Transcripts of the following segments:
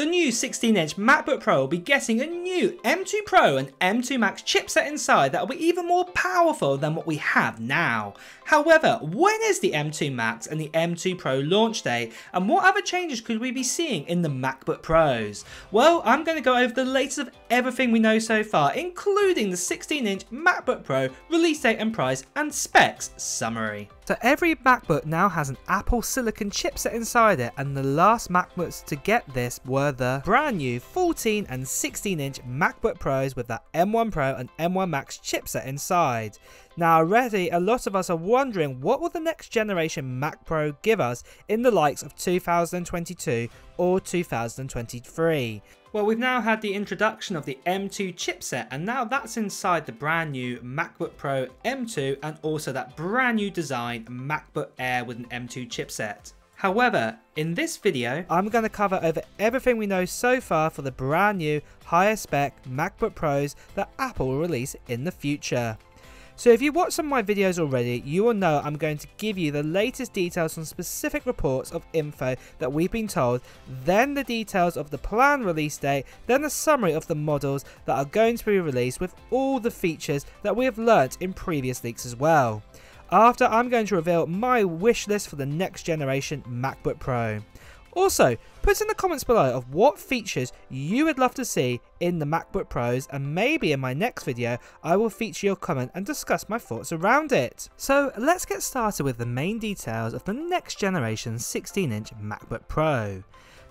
The new 16-inch MacBook Pro will be getting a new M2 Pro and M2 Max chipset inside that will be even more powerful than what we have now. However, when is the M2 Max and the M2 Pro launch day and what other changes could we be seeing in the MacBook Pros? Well, I'm going to go over the latest of everything we know so far, including the 16-inch MacBook Pro release date and price and specs summary. So every MacBook now has an Apple Silicon chipset inside it and the last MacBooks to get this were the brand new 14 and 16 inch MacBook Pros with that M1 Pro and M1 Max chipset inside. Now already a lot of us are wondering what will the next generation Mac Pro give us in the likes of 2022 or 2023. Well, we've now had the introduction of the M2 chipset, and now that's inside the brand new MacBook Pro M2 and also that brand new design MacBook Air with an M2 chipset. However, in this video, I'm going to cover over everything we know so far for the brand new higher spec MacBook Pros that Apple will release in the future. So if you watched some of my videos already, you will know I'm going to give you the latest details on specific reports of info that we've been told, then the details of the planned release date, then a summary of the models that are going to be released with all the features that we have learnt in previous leaks as well. After, I'm going to reveal my wish list for the next generation MacBook Pro. Also, put in the comments below of what features you would love to see in the MacBook Pros and maybe in my next video I will feature your comment and discuss my thoughts around it. So let's get started with the main details of the next generation 16 inch MacBook Pro.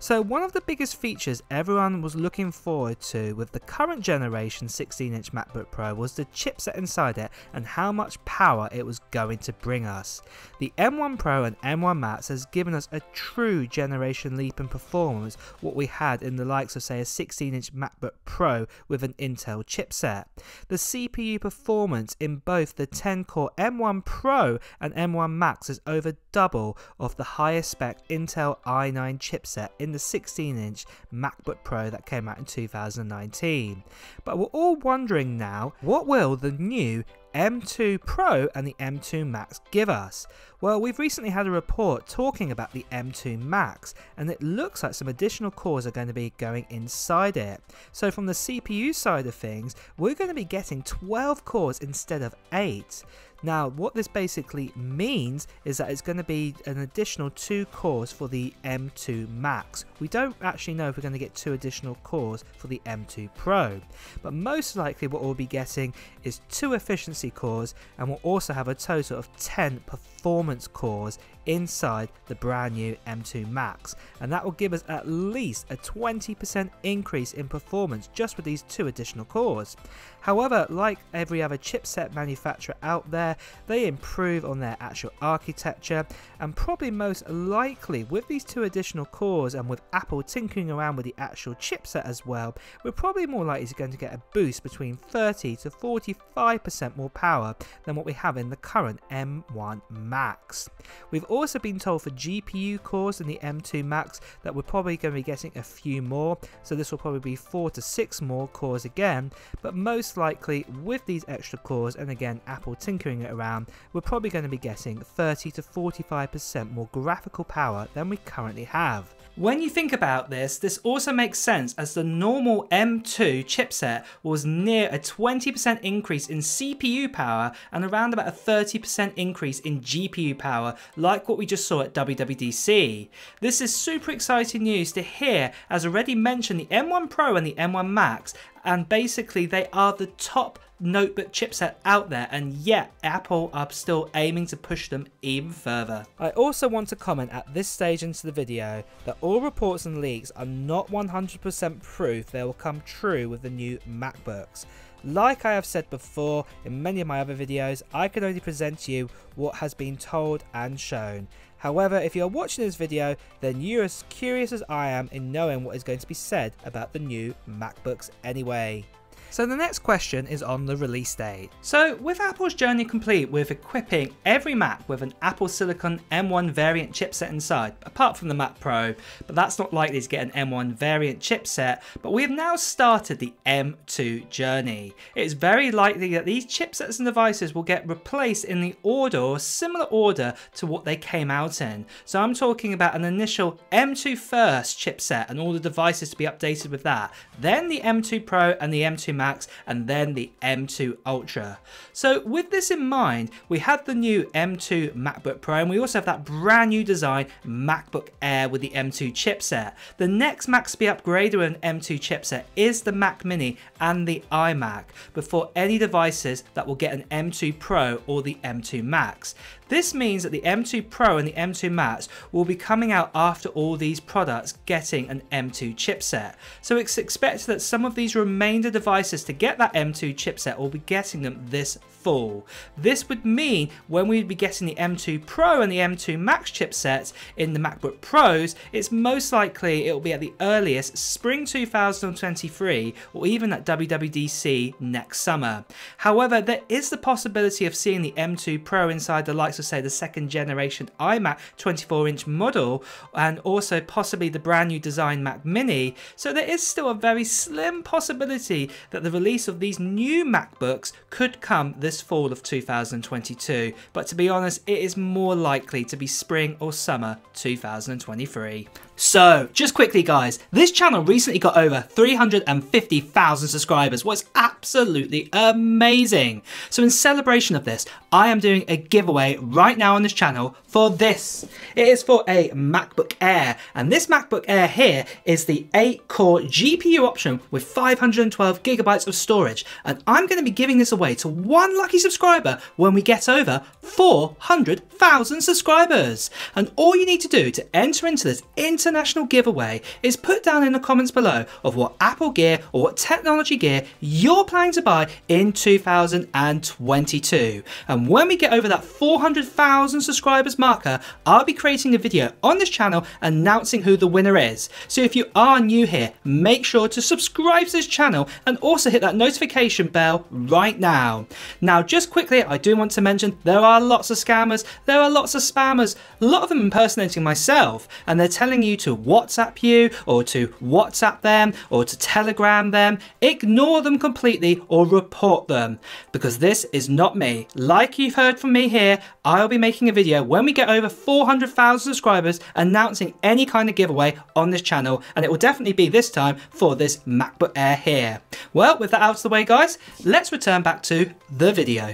So one of the biggest features everyone was looking forward to with the current generation 16-inch MacBook Pro was the chipset inside it and how much power it was going to bring us. The M1 Pro and M1 Max has given us a true generation leap in performance what we had in the likes of say a 16-inch MacBook Pro with an Intel chipset. The CPU performance in both the 10-core M1 Pro and M1 Max is over double of the highest spec Intel i9 chipset in the 16 inch MacBook Pro that came out in 2019. But we're all wondering now, what will the new M2 Pro and the M2 Max give us? Well, we've recently had a report talking about the M2 Max, and it looks like some additional cores are going to be going inside it. So from the CPU side of things, we're going to be getting 12 cores instead of 8. Now, what this basically means is that it's going to be an additional two cores for the M2 Max. We don't actually know if we're going to get two additional cores for the M2 Pro, but most likely what we'll be getting is two efficiency cores and we'll also have a total of 10 performance cores inside the brand new M2 Max and that will give us at least a 20% increase in performance just with these two additional cores. However, like every other chipset manufacturer out there, they improve on their actual architecture and probably most likely with these two additional cores and with Apple tinkering around with the actual chipset as well, we're probably more likely to going to get a boost between 30 to 45% more power than what we have in the current M1 Max. We've also been told for GPU cores in the M2 Max that we're probably going to be getting a few more, so this will probably be 4 to 6 more cores again, but most likely with these extra cores and again Apple tinkering it around, we're probably going to be getting 30 to 45% more graphical power than we currently have. When you think about this, this also makes sense as the normal M2 chipset was near a 20% increase in CPU power and around about a 30% increase in GPU power like what we just saw at WWDC. This is super exciting news to hear as already mentioned the M1 Pro and the M1 Max and basically they are the top notebook chipset out there and yet Apple are still aiming to push them even further. I also want to comment at this stage into the video that all reports and leaks are not 100% proof they will come true with the new MacBooks. Like I have said before in many of my other videos, I can only present to you what has been told and shown. However, if you're watching this video, then you're as curious as I am in knowing what is going to be said about the new MacBooks anyway. So the next question is on the release date. So with Apple's journey complete with equipping every Mac with an Apple Silicon M1 variant chipset inside, apart from the Mac Pro, but that's not likely to get an M1 variant chipset, but we have now started the M2 journey. It is very likely that these chipsets and devices will get replaced in the order or similar order to what they came out in. So I'm talking about an initial M2 first chipset and all the devices to be updated with that, then the M2 Pro and the M2 Max, and then the M2 Ultra. So with this in mind, we have the new M2 MacBook Pro and we also have that brand new design MacBook Air with the M2 chipset. The next Mac to be upgraded with an M2 chipset is the Mac Mini and the iMac before any devices that will get an M2 Pro or the M2 Max. This means that the M2 Pro and the M2 Max will be coming out after all these products getting an M2 chipset. So it's expected that some of these remainder devices to get that M2 chipset will be getting them this fall. This would mean when we'd be getting the M2 Pro and the M2 Max chipsets in the MacBook Pros, it's most likely it will be at the earliest spring 2023 or even at WWDC next summer. However, there is the possibility of seeing the M2 Pro inside the likes say the second generation iMac 24 inch model and also possibly the brand new design Mac Mini. So there is still a very slim possibility that the release of these new MacBooks could come this fall of 2022. But to be honest, it is more likely to be spring or summer 2023. So, just quickly guys, this channel recently got over 350,000 subscribers, what's absolutely amazing. So in celebration of this, I am doing a giveaway right now on this channel for this. It is for a MacBook Air, and this MacBook Air here is the 8-core GPU option with 512 gigabytes of storage, and I'm going to be giving this away to one lucky subscriber when we get over 400,000 subscribers. And all you need to do to enter into this international giveaway is put down in the comments below of what Apple gear or what technology gear you're planning to buy in 2022. And when we get over that 400,000 subscribers marker, I'll be creating a video on this channel announcing who the winner is. So if you are new here, make sure to subscribe to this channel and also hit that notification bell right now. Now, just quickly, I do want to mention there are lots of scammers, there are lots of spammers, a lot of them impersonating myself, and they're telling you to WhatsApp you or to WhatsApp them or to Telegram them. Ignore them completely or report them because this is not me. Like you've heard from me here, I'll be making a video when we get over 400,000 subscribers announcing any kind of giveaway on this channel and it will definitely be this time for this MacBook Air here. Well, with that out of the way guys, let's return back to the video.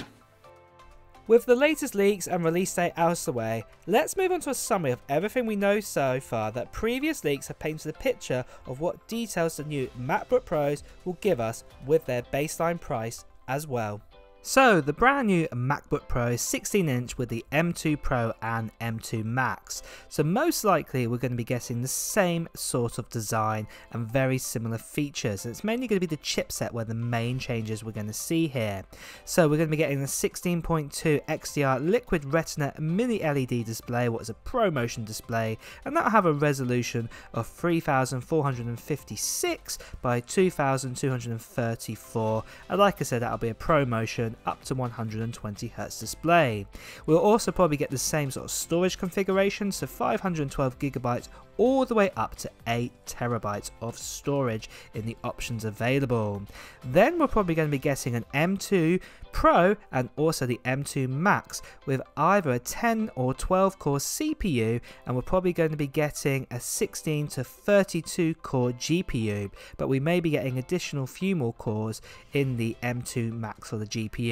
With the latest leaks and release date out of the way, let's move on to a summary of everything we know so far that previous leaks have painted a picture of what details the new MacBook Pros will give us with their baseline price as well. So the brand new MacBook Pro is 16 inch with the M2 Pro and M2 Max. So most likely we're going to be getting the same sort of design and very similar features. It's mainly going to be the chipset where the main changes we're going to see here. So we're going to be getting the 16.2 XDR Liquid Retina mini LED display, what is a ProMotion display, and that'll have a resolution of 3456 by 2234. And like I said, that'll be a ProMotion up to 120Hz display. We'll also probably get the same sort of storage configuration, so 512GB all the way up to 8 terabytes of storage in the options available. Then we're probably going to be getting an M2 Pro and also the M2 Max with either a 10 or 12 core CPU and we're probably going to be getting a 16 to 32 core GPU but we may be getting additional few more cores in the M2 Max or the GPU.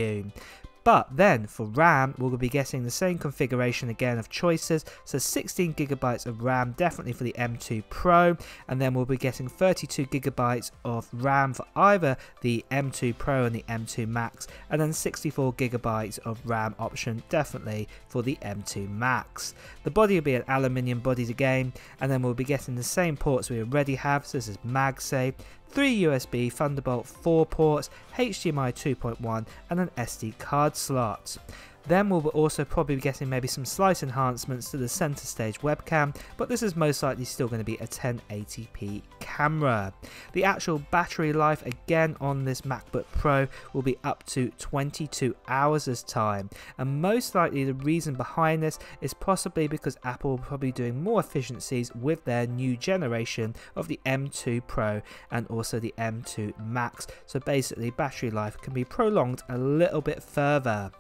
But then for RAM, we'll be getting the same configuration again of choices. So 16 gigabytes of RAM, definitely for the M2 Pro. And then we'll be getting 32 gigabytes of RAM for either the M2 Pro and the M2 Max. And then 64 gigabytes of RAM option, definitely for the M2 Max. The body will be an aluminium body again. And then we'll be getting the same ports we already have. So this is MagSafe, three USB Thunderbolt 4 ports, HDMI 2.1 and an SD card slot. Then we'll also probably be getting maybe some slight enhancements to the center stage webcam, but this is most likely still going to be a 1080p camera. The actual battery life again on this MacBook Pro will be up to 22 hours as time, and most likely the reason behind this is possibly because Apple will probably be doing more efficiencies with their new generation of the M2 Pro and also the M2 Max, so basically battery life can be prolonged a little bit further.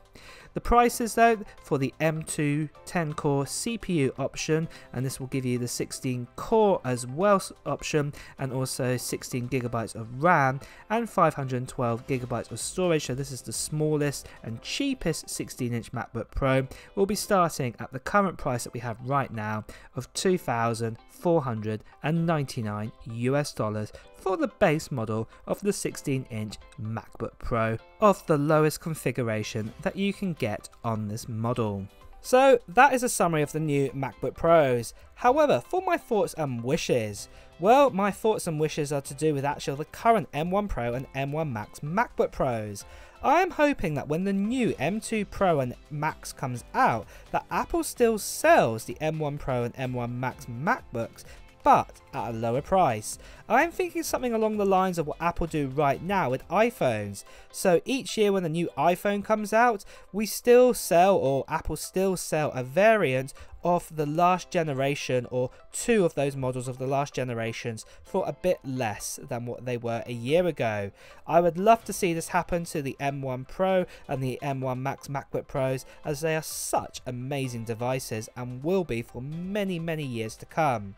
The prices though for the M2 10 core CPU option and this will give you the 16 core as well option and also 16 gigabytes of RAM and 512 gigabytes of storage. So this is the smallest and cheapest 16 inch MacBook Pro. Will be starting at the current price that we have right now of 2,499 US dollars for the base model of the 16 inch MacBook Pro of the lowest configuration that you can get on this model. So that is a summary of the new MacBook Pros. However, for my thoughts and wishes, well, my thoughts and wishes are to do with actually the current M1 Pro and M1 Max MacBook Pros. I am hoping that when the new M2 Pro and Max comes out, that Apple still sells the M1 Pro and M1 Max MacBooks but at a lower price. I'm thinking something along the lines of what Apple do right now with iPhones. So each year when a new iPhone comes out, we still sell or Apple still sell a variant of the last generation or two of those models of the last generations for a bit less than what they were a year ago. I would love to see this happen to the M1 Pro and the M1 Max MacBook Pros as they are such amazing devices and will be for many many years to come.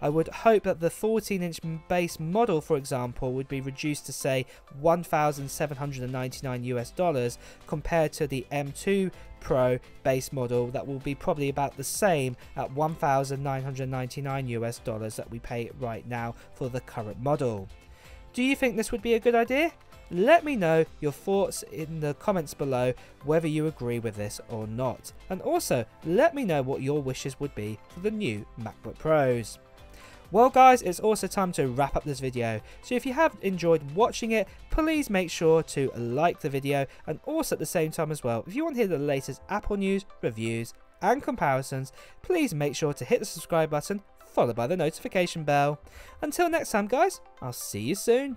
I would hope that the 14 inch base model, for example, would be reduced to say 1,799 US dollars compared to the M2 Pro base model that will be probably about the same at 1,999 US dollars that we pay right now for the current model. Do you think this would be a good idea? Let me know your thoughts in the comments below whether you agree with this or not. And also, let me know what your wishes would be for the new MacBook Pros. Well guys, it's also time to wrap up this video. So if you have enjoyed watching it, please make sure to like the video and also at the same time as well, if you want to hear the latest Apple news, reviews and comparisons, please make sure to hit the subscribe button followed by the notification bell. Until next time guys, I'll see you soon.